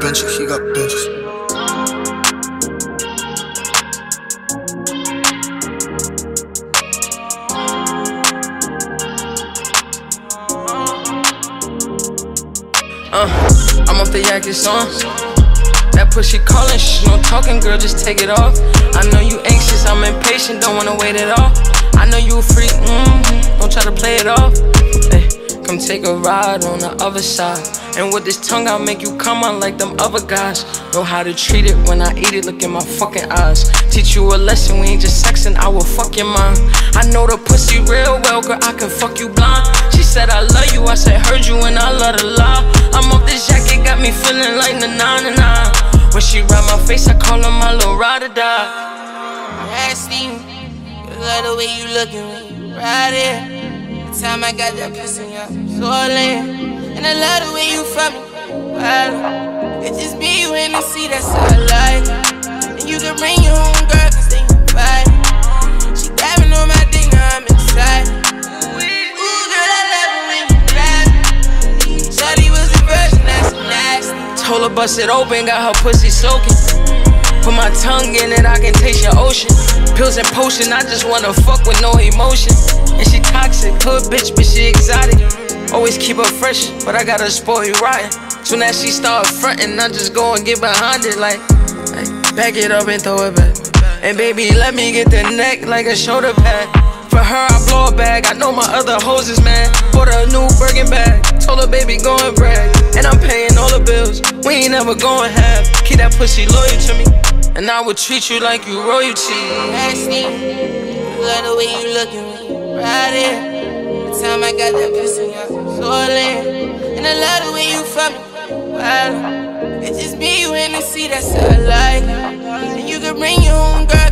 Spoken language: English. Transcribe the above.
benches, he got benches. Uh, I'm off the Yankee song. That pussy calling, shh, no talking, girl, just take it off. I know you anxious, I'm impatient, don't wanna wait at all. I know you a freak, mm-hmm, don't try to play it off. Come take a ride on the other side. And with this tongue, I'll make you come on like them other guys. Know how to treat it when I eat it, look in my fucking eyes. Teach you a lesson, we ain't just sexing, I will fuck your mind. I know the pussy real well, girl, I can fuck you blind. She said, I love you, I said, heard you, and I love the lie. I'm off this jacket, got me feeling like the nine and nine. When she ride my face, I call her my little ride or die. Nasty, you love the way you looking when you ride it. Time I got that pussy, I'm so lit. And I love the way you fuck me. Wow. It just be you in the seat, that's all I like. And you can bring your own girl, cause they fight. She dabbing on my dick, now I'm inside. Ooh, girl, I love when you grab me. Shawty was a virgin, that's nasty. Told her bust it open, got her pussy soaking. Put my tongue in it, I can taste your ocean. Pills and potion, I just wanna fuck with no emotion. And she toxic, hood bitch, but she exotic. Always keep her fresh, but I gotta spoil you rotten. Soon as she start frontin', I just go and get behind it like, like back it up and throw it back. And baby, let me get the neck like a shoulder pad. For her, I blow a bag. I know my other hoes is mad. Bought a new Birkin bag. Told her baby go and brag. And I'm paying all the bills. We ain't never going half. Keep that pussy loyal to me. And I would treat you like you royalty. Nasty, love the way you looking ride it. The time I got that pussy, I'm so. And I love the way you fuck me. Wow. It just be you in the seat, that's all I like. And you can bring your own girl.